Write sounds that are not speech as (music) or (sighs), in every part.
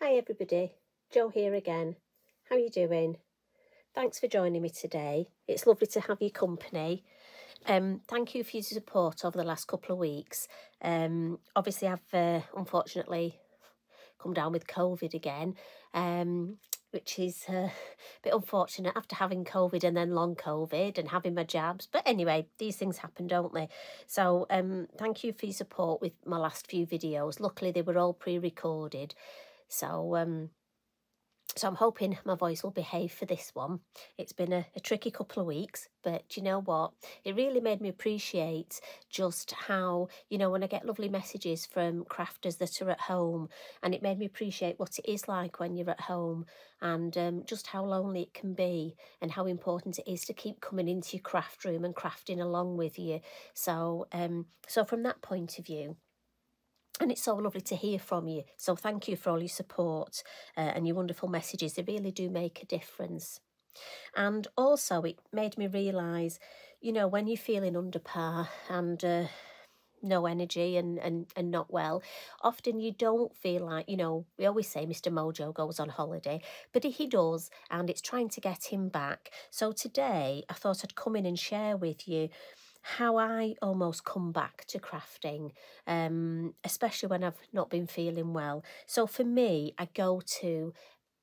Hi everybody, Jo here again. How are you doing? Thanks for joining me today. It's lovely to have your company. Um, thank you for your support over the last couple of weeks. Um, obviously, I've uh, unfortunately come down with COVID again, um, which is uh, a bit unfortunate after having COVID and then long COVID and having my jabs. But anyway, these things happen, don't they? So um, thank you for your support with my last few videos. Luckily, they were all pre-recorded. So, um, so I'm hoping my voice will behave for this one. It's been a, a tricky couple of weeks, but you know what? It really made me appreciate just how, you know, when I get lovely messages from crafters that are at home, and it made me appreciate what it is like when you're at home and um, just how lonely it can be and how important it is to keep coming into your craft room and crafting along with you. So, um, so from that point of view, and it's so lovely to hear from you. So thank you for all your support uh, and your wonderful messages. They really do make a difference. And also, it made me realise, you know, when you're feeling under par and uh, no energy and, and, and not well, often you don't feel like, you know, we always say Mr. Mojo goes on holiday, but he does, and it's trying to get him back. So today, I thought I'd come in and share with you how I almost come back to crafting, um, especially when I've not been feeling well. So for me, I go to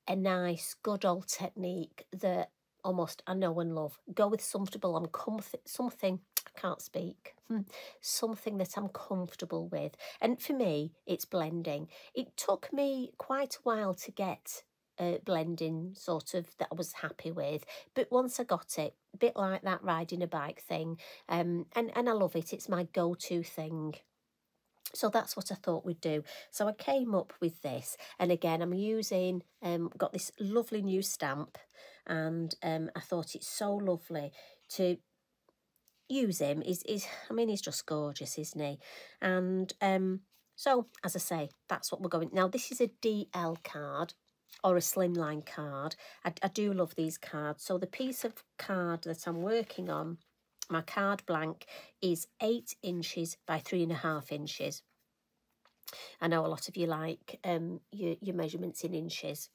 a nice, good old technique that almost I know and love. Go with comfortable, I'm comfort, something, I can't speak, hmm, something that I'm comfortable with. And for me, it's blending. It took me quite a while to get uh, blending sort of that I was happy with. But once I got it, a bit like that riding a bike thing, um, and, and I love it. It's my go-to thing. So that's what I thought we'd do. So I came up with this. And again, I'm using, um, got this lovely new stamp. And um, I thought it's so lovely to use him. Is is I mean, he's just gorgeous, isn't he? And um, so, as I say, that's what we're going. Now, this is a DL card or a slimline card. I, I do love these cards. So the piece of card that I'm working on, my card blank, is eight inches by three and a half inches. I know a lot of you like um, your, your measurements in inches.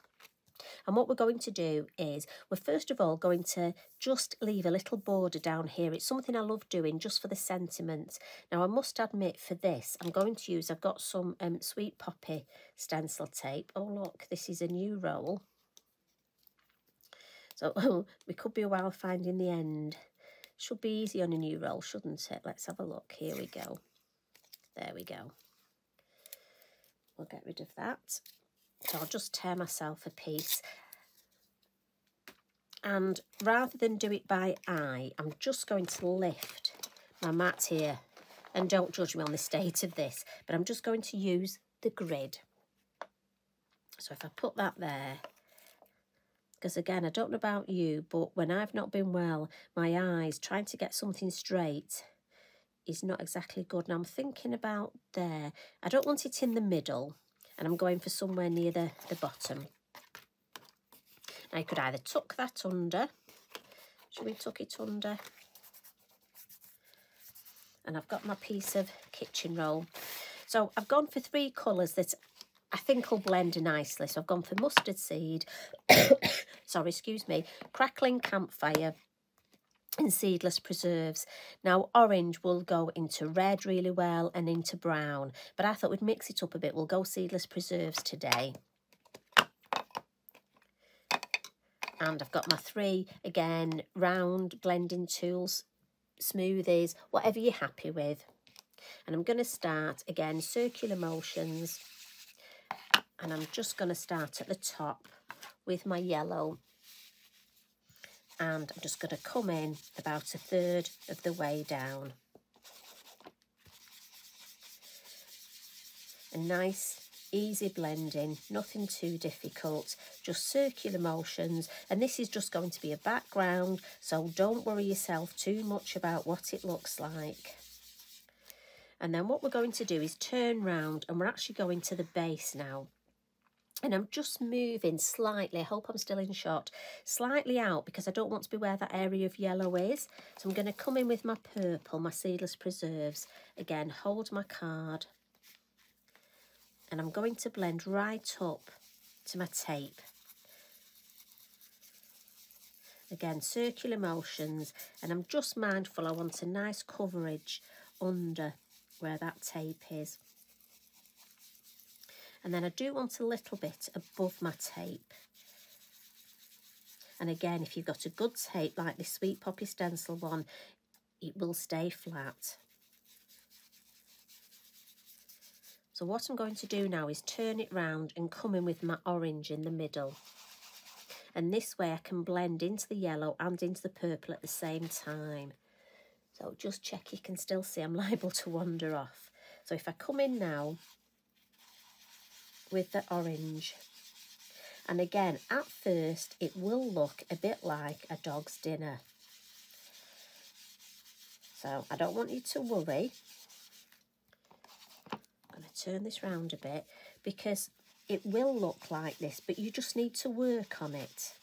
And what we're going to do is we're first of all going to just leave a little border down here. It's something I love doing just for the sentiment. Now I must admit for this I'm going to use, I've got some um, Sweet Poppy stencil tape. Oh look, this is a new roll. So (laughs) we could be a while finding the end. Should be easy on a new roll, shouldn't it? Let's have a look. Here we go. There we go. We'll get rid of that. So I'll just tear myself a piece. And rather than do it by eye, I'm just going to lift my mat here. And don't judge me on the state of this, but I'm just going to use the grid. So if I put that there, because again, I don't know about you, but when I've not been well, my eyes, trying to get something straight is not exactly good. And I'm thinking about there. I don't want it in the middle and I'm going for somewhere near the, the bottom. Now you could either tuck that under, should we tuck it under? And I've got my piece of kitchen roll. So I've gone for three colours that I think will blend nicely. So I've gone for mustard seed, (coughs) sorry, excuse me, crackling campfire, and seedless preserves. Now orange will go into red really well and into brown, but I thought we'd mix it up a bit. We'll go seedless preserves today. And I've got my three, again, round blending tools, smoothies, whatever you're happy with. And I'm going to start, again, circular motions. And I'm just going to start at the top with my yellow and I'm just going to come in about a third of the way down. A nice easy blending, nothing too difficult, just circular motions and this is just going to be a background so don't worry yourself too much about what it looks like. And then what we're going to do is turn round and we're actually going to the base now and I'm just moving slightly, I hope I'm still in shot, slightly out because I don't want to be where that area of yellow is. So I'm going to come in with my purple, my seedless preserves. Again, hold my card. And I'm going to blend right up to my tape. Again, circular motions, and I'm just mindful I want a nice coverage under where that tape is. And then I do want a little bit above my tape. And again, if you've got a good tape like this Sweet Poppy Stencil one, it will stay flat. So what I'm going to do now is turn it round and come in with my orange in the middle. And this way I can blend into the yellow and into the purple at the same time. So just check you can still see I'm (laughs) liable to wander off. So if I come in now with the orange, and again, at first, it will look a bit like a dog's dinner. So I don't want you to worry. I'm going to turn this round a bit because it will look like this, but you just need to work on it.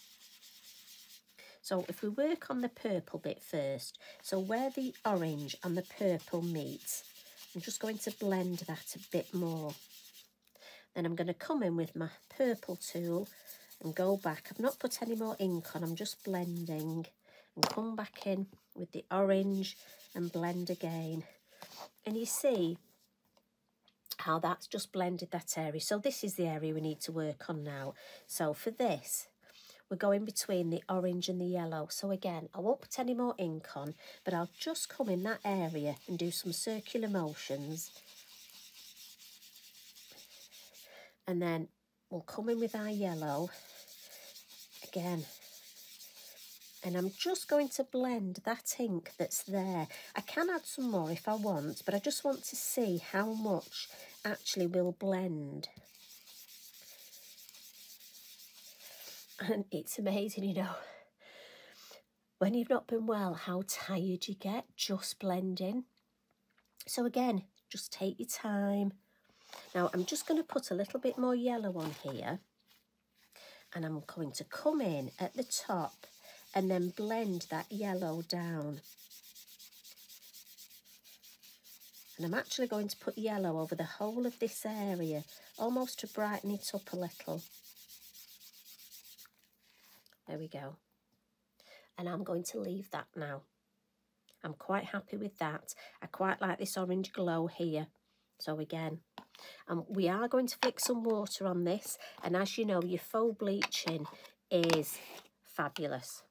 So if we work on the purple bit first, so where the orange and the purple meet, I'm just going to blend that a bit more. Then I'm going to come in with my purple tool and go back. I've not put any more ink on, I'm just blending and come back in with the orange and blend again. And you see how that's just blended that area. So this is the area we need to work on now. So for this, we're going between the orange and the yellow. So again, I won't put any more ink on, but I'll just come in that area and do some circular motions and then we'll come in with our yellow again and I'm just going to blend that ink that's there. I can add some more if I want, but I just want to see how much actually will blend. And it's amazing, you know, when you've not been well, how tired you get just blending. So again, just take your time, now I'm just going to put a little bit more yellow on here and I'm going to come in at the top and then blend that yellow down. And I'm actually going to put yellow over the whole of this area, almost to brighten it up a little. There we go. And I'm going to leave that now. I'm quite happy with that. I quite like this orange glow here. So again, and we are going to flick some water on this. And as you know, your faux bleaching is fabulous.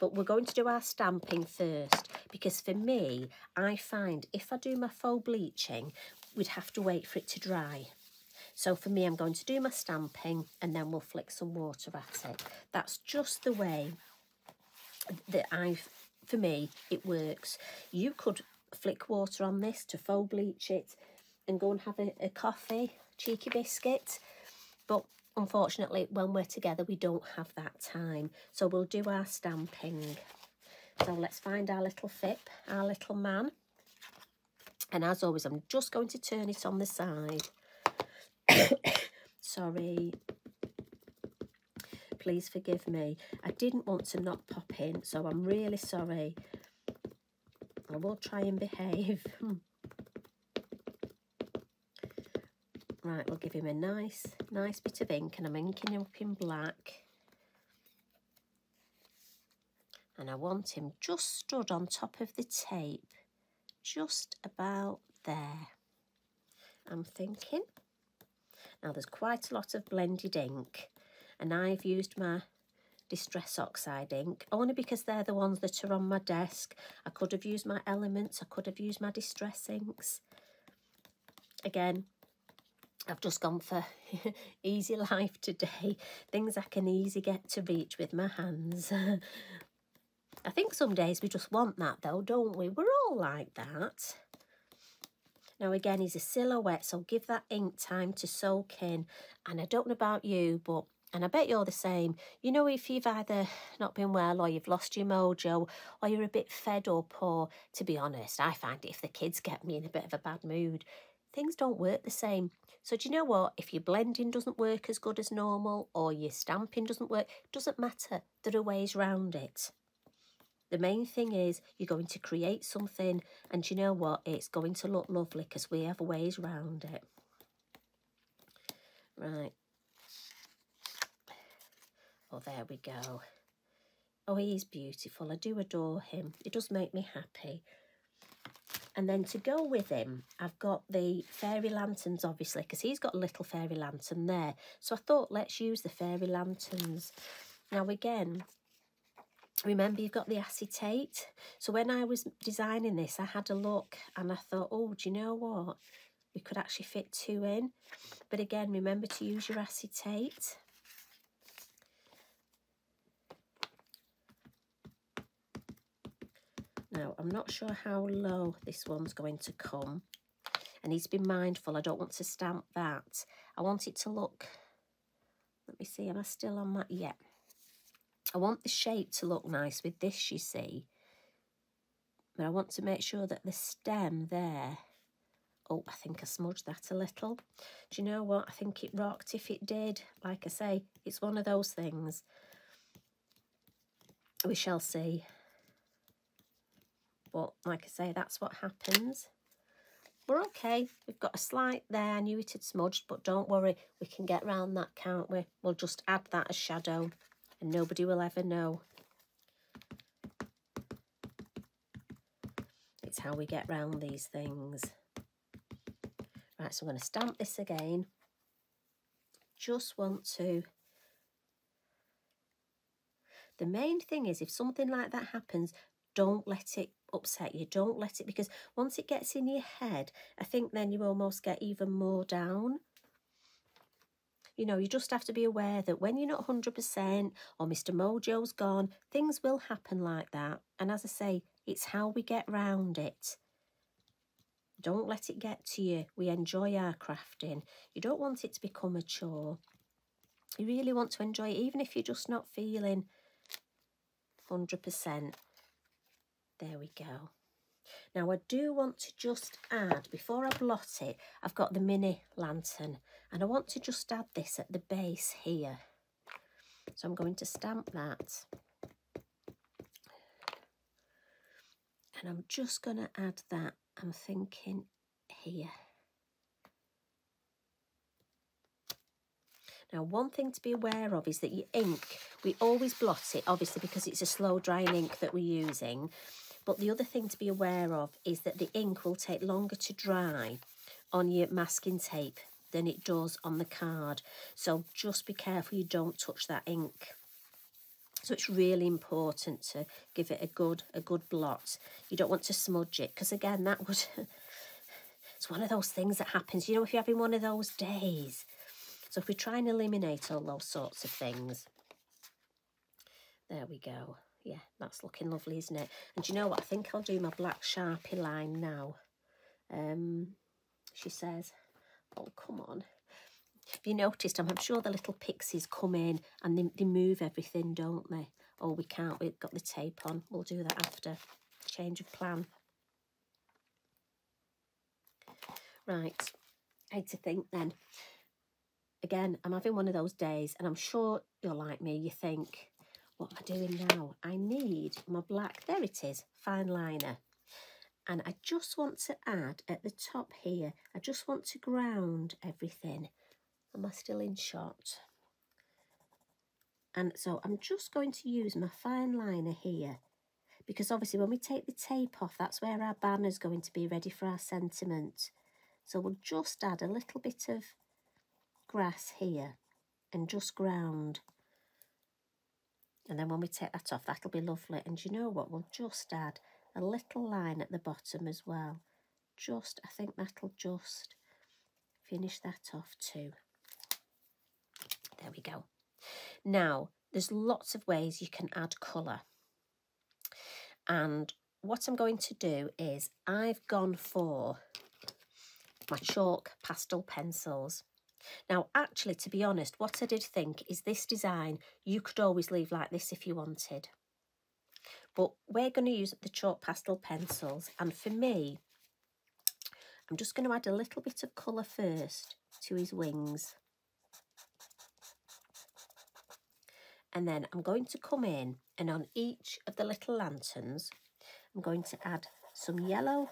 But we're going to do our stamping first because for me, I find if I do my faux bleaching, we'd have to wait for it to dry. So for me, I'm going to do my stamping and then we'll flick some water at it. That's just the way that I, for me, it works. You could flick water on this to faux bleach it and go and have a, a coffee, cheeky biscuit. But unfortunately, when we're together, we don't have that time. So we'll do our stamping. So let's find our little Fip, our little man. And as always, I'm just going to turn it on the side. (coughs) Sorry. Please forgive me. I didn't want to not pop in, so I'm really sorry. I will try and behave. (laughs) Right, we'll give him a nice, nice bit of ink and I'm inking him up in black. And I want him just stood on top of the tape, just about there. I'm thinking. Now there's quite a lot of blended ink and I've used my Distress Oxide ink, only because they're the ones that are on my desk. I could have used my Elements, I could have used my Distress inks. Again, I've just gone for (laughs) easy life today, things I can easy get to reach with my hands. (laughs) I think some days we just want that though, don't we? We're all like that. Now again, he's a silhouette, so give that ink time to soak in. And I don't know about you, but, and I bet you're the same, you know if you've either not been well or you've lost your mojo or you're a bit fed up or, to be honest, I find if the kids get me in a bit of a bad mood, things don't work the same. So do you know what? If your blending doesn't work as good as normal or your stamping doesn't work, doesn't matter. There are ways round it. The main thing is you're going to create something and you know what? It's going to look lovely because we have ways round it. Right. Oh, there we go. Oh, he's beautiful. I do adore him. It does make me happy. And then to go with him, mm. I've got the fairy lanterns, obviously, because he's got a little fairy lantern there. So I thought, let's use the fairy lanterns. Now, again, remember you've got the acetate. So when I was designing this, I had a look and I thought, oh, do you know what? We could actually fit two in. But again, remember to use your acetate. Now, I'm not sure how low this one's going to come. I need to be mindful. I don't want to stamp that. I want it to look... Let me see, am I still on that? Yeah. I want the shape to look nice with this, you see. But I want to make sure that the stem there... Oh, I think I smudged that a little. Do you know what? I think it rocked if it did. Like I say, it's one of those things. We shall see. But like I say, that's what happens. We're okay. We've got a slight there. I knew it had smudged, but don't worry. We can get round that, can't we? We'll just add that as shadow and nobody will ever know. It's how we get round these things. Right, so I'm going to stamp this again. Just want to... The main thing is if something like that happens, don't let it upset you. Don't let it, because once it gets in your head, I think then you almost get even more down. You know, you just have to be aware that when you're not 100% or Mr. Mojo's gone, things will happen like that. And as I say, it's how we get round it. Don't let it get to you. We enjoy our crafting. You don't want it to become a chore. You really want to enjoy it, even if you're just not feeling 100%. There we go. Now I do want to just add, before I blot it, I've got the mini lantern and I want to just add this at the base here. So I'm going to stamp that. And I'm just going to add that, I'm thinking here. Now, one thing to be aware of is that your ink, we always blot it, obviously, because it's a slow drying ink that we're using. But the other thing to be aware of is that the ink will take longer to dry on your masking tape than it does on the card. So just be careful you don't touch that ink. So it's really important to give it a good a good blot. You don't want to smudge it because again that would (laughs) it's one of those things that happens. You know if you're having one of those days. So if we try and eliminate all those sorts of things. There we go yeah, that's looking lovely, isn't it? And you know what? I think I'll do my black Sharpie line now. Um, she says, oh, come on. Have you noticed, I'm, I'm sure the little pixies come in and they, they move everything, don't they? Oh, we can't. We've got the tape on. We'll do that after. Change of plan. Right. Hate to think then. Again, I'm having one of those days and I'm sure you're like me. You think, what am I doing now? I need my black, there it is, fine liner. And I just want to add at the top here, I just want to ground everything. Am I still in shot? And so I'm just going to use my fine liner here because obviously when we take the tape off, that's where our banner's going to be ready for our sentiment. So we'll just add a little bit of grass here and just ground and then when we take that off, that'll be lovely. And you know what? We'll just add a little line at the bottom as well. Just, I think that'll just finish that off too. There we go. Now, there's lots of ways you can add colour. And what I'm going to do is I've gone for my chalk pastel pencils. Now, actually, to be honest, what I did think is this design, you could always leave like this if you wanted. But we're going to use the chalk pastel pencils. And for me, I'm just going to add a little bit of colour first to his wings. And then I'm going to come in and on each of the little lanterns, I'm going to add some yellow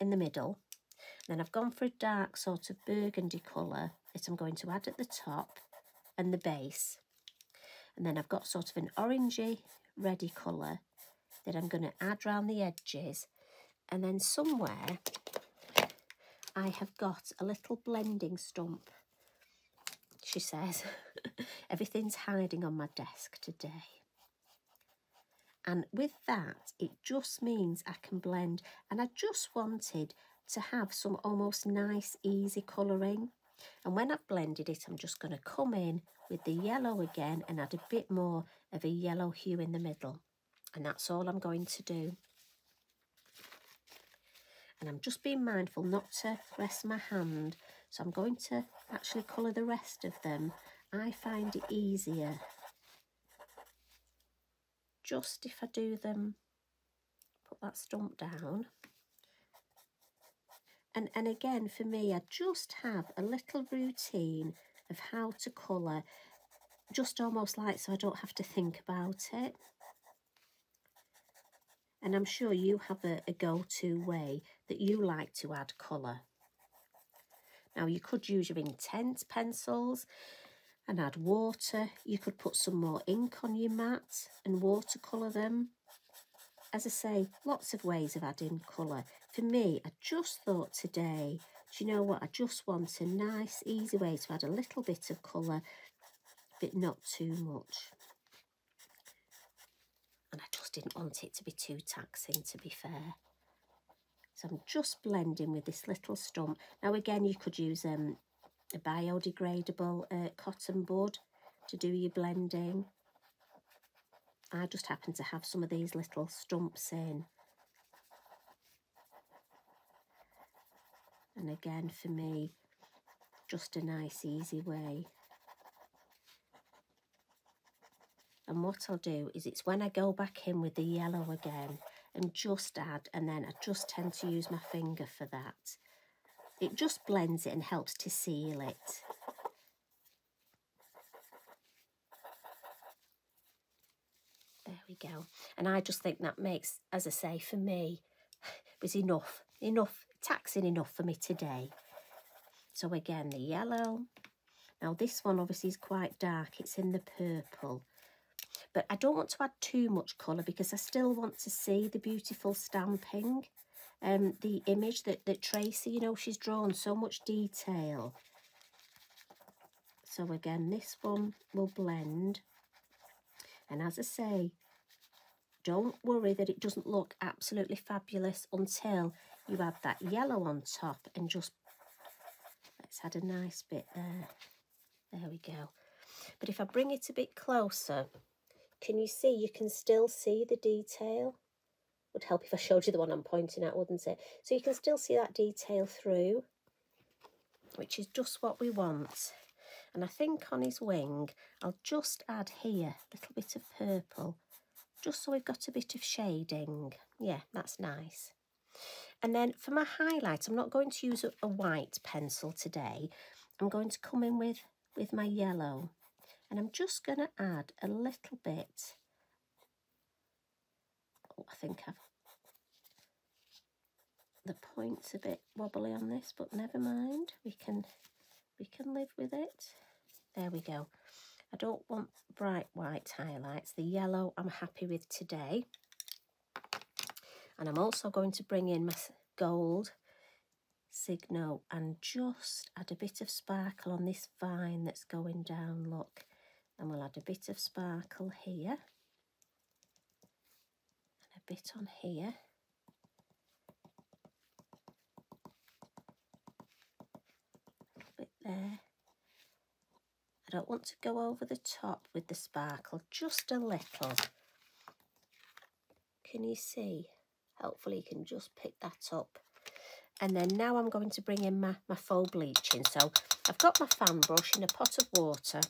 in the middle. Then I've gone for a dark sort of burgundy colour that I'm going to add at the top and the base. And then I've got sort of an orangey, ready colour that I'm going to add around the edges. And then somewhere I have got a little blending stump, she says. (laughs) Everything's hiding on my desk today. And with that, it just means I can blend. And I just wanted to have some almost nice, easy colouring. And when I've blended it, I'm just going to come in with the yellow again and add a bit more of a yellow hue in the middle. And that's all I'm going to do. And I'm just being mindful not to rest my hand. So I'm going to actually colour the rest of them. I find it easier just if I do them, put that stump down. And, and again, for me, I just have a little routine of how to colour, just almost like so I don't have to think about it. And I'm sure you have a, a go-to way that you like to add colour. Now, you could use your Inktense pencils and add water. You could put some more ink on your mat and watercolour them. As I say, lots of ways of adding colour. For me, I just thought today, do you know what? I just want a nice, easy way to add a little bit of colour, but not too much. And I just didn't want it to be too taxing, to be fair. So I'm just blending with this little stump. Now, again, you could use um, a biodegradable uh, cotton bud to do your blending. I just happen to have some of these little stumps in. And again, for me, just a nice, easy way. And what I'll do is it's when I go back in with the yellow again and just add, and then I just tend to use my finger for that. It just blends it and helps to seal it. There we go. And I just think that makes, as I say, for me, (sighs) was enough, enough, taxing enough for me today. So again, the yellow. Now this one obviously is quite dark. It's in the purple. But I don't want to add too much colour because I still want to see the beautiful stamping um, the image that, that Tracey, you know, she's drawn so much detail. So again, this one will blend. And as I say, don't worry that it doesn't look absolutely fabulous until you add that yellow on top and just, let's add a nice bit there. There we go. But if I bring it a bit closer, can you see, you can still see the detail would help if I showed you the one I'm pointing at, wouldn't it? So you can still see that detail through, which is just what we want. And I think on his wing, I'll just add here a little bit of purple, just so we've got a bit of shading. Yeah, that's nice. And then for my highlight, I'm not going to use a, a white pencil today. I'm going to come in with, with my yellow. And I'm just going to add a little bit oh, I think I've the point's a bit wobbly on this, but never mind. We can we can live with it. There we go. I don't want bright white highlights. The yellow I'm happy with today. And I'm also going to bring in my gold Signo and just add a bit of sparkle on this vine that's going down, look. And we'll add a bit of sparkle here And a bit on here. A bit there. I don't want to go over the top with the sparkle, just a little. Can you see? Hopefully you can just pick that up. And then now I'm going to bring in my, my faux bleaching. So I've got my fan brush in a pot of water.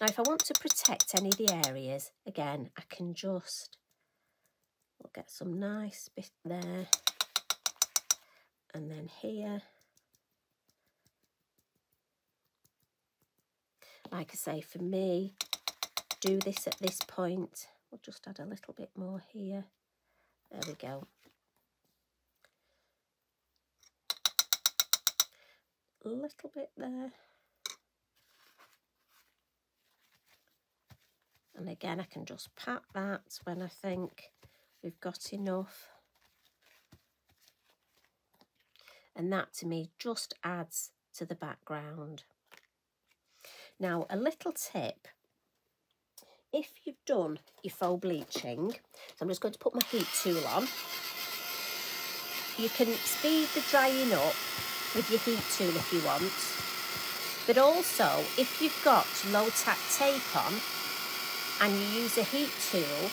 Now if I want to protect any of the areas, again, I can just We'll get some nice bit there. And then here. Like I say, for me, do this at this point. We'll just add a little bit more here. There we go. A little bit there. And again, I can just pat that when I think we've got enough. And that to me just adds to the background. Now, a little tip. If you've done your faux bleaching, so I'm just going to put my heat tool on. You can speed the drying up with your heat tool if you want. But also, if you've got low tack tape on and you use a heat tool,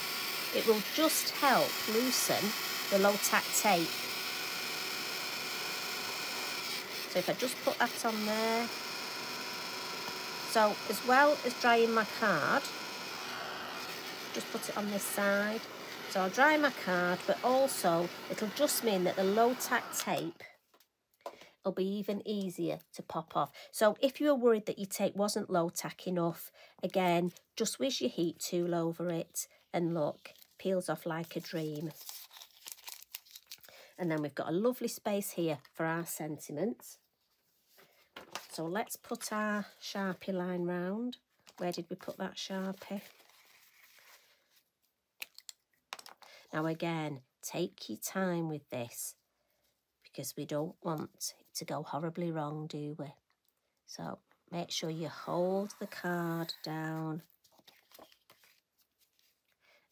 it will just help loosen the low tack tape. So if I just put that on there. So as well as drying my card, just put it on this side. So I'll dry my card, but also it'll just mean that the low tack tape will be even easier to pop off. So if you were worried that your tape wasn't low tack enough, again, just whiz your heat tool over it and look, peels off like a dream. And then we've got a lovely space here for our sentiments. So let's put our Sharpie line round. Where did we put that Sharpie? Now again, take your time with this because we don't want it to go horribly wrong, do we? So make sure you hold the card down.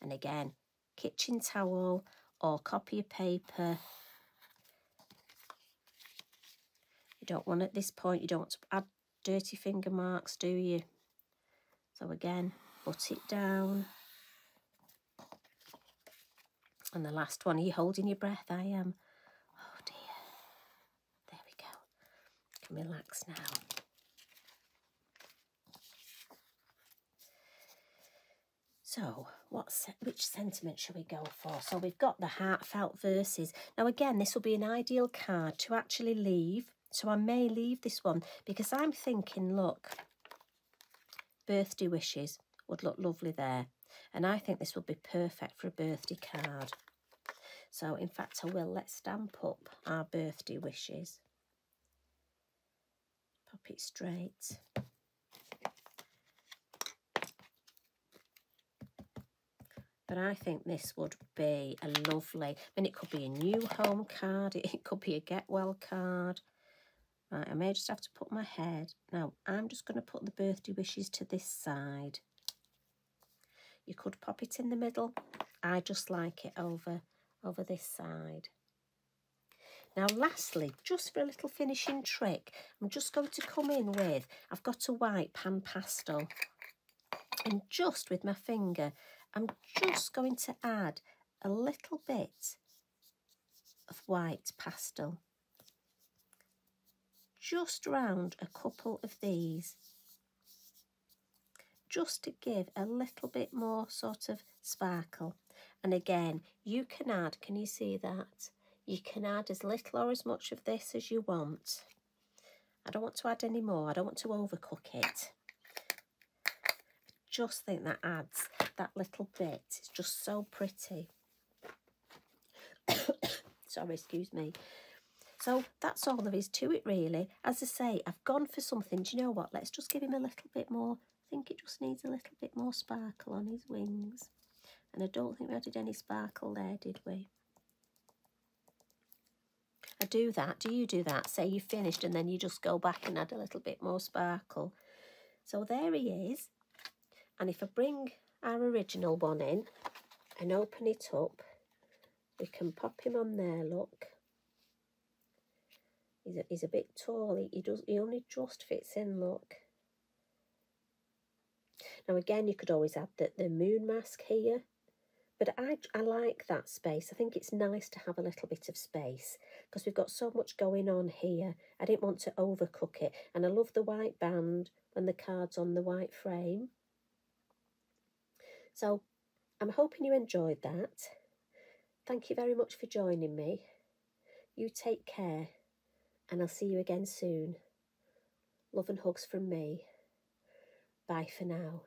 And again, kitchen towel or copy of paper. You don't want at this point, you don't want to add dirty finger marks, do you? So again, put it down. And the last one, are you holding your breath? I am. Oh dear. There we go. Can relax now. So, what which sentiment shall we go for? So we've got the heartfelt verses. Now again, this will be an ideal card to actually leave. So I may leave this one because I'm thinking, look, birthday wishes would look lovely there. And I think this would be perfect for a birthday card. So in fact I will. Let's stamp up our birthday wishes. Pop it straight. But I think this would be a lovely, I mean, it could be a new home card. (laughs) It could be a get well card. Right, I may just have to put my head. Now, I'm just going to put the birthday wishes to this side. You could pop it in the middle. I just like it over over this side. Now lastly, just for a little finishing trick, I'm just going to come in with, I've got a white pan pastel and just with my finger, I'm just going to add a little bit of white pastel just round a couple of these just to give a little bit more sort of sparkle and again, you can add, can you see that? You can add as little or as much of this as you want. I don't want to add any more. I don't want to overcook it. I just think that adds that little bit. It's just so pretty. (coughs) Sorry, excuse me. So that's all there is to it really. As I say, I've gone for something. Do you know what? Let's just give him a little bit more. I think it just needs a little bit more sparkle on his wings. And I don't think we added any sparkle there, did we? I do that. Do you do that? Say you've finished and then you just go back and add a little bit more sparkle. So there he is. And if I bring our original one in and open it up, we can pop him on there, look. He's a, he's a bit tall. He, he, does, he only just fits in, look. Now again, you could always add the, the moon mask here but I, I like that space. I think it's nice to have a little bit of space because we've got so much going on here. I didn't want to overcook it. And I love the white band and the cards on the white frame. So I'm hoping you enjoyed that. Thank you very much for joining me. You take care and I'll see you again soon. Love and hugs from me. Bye for now.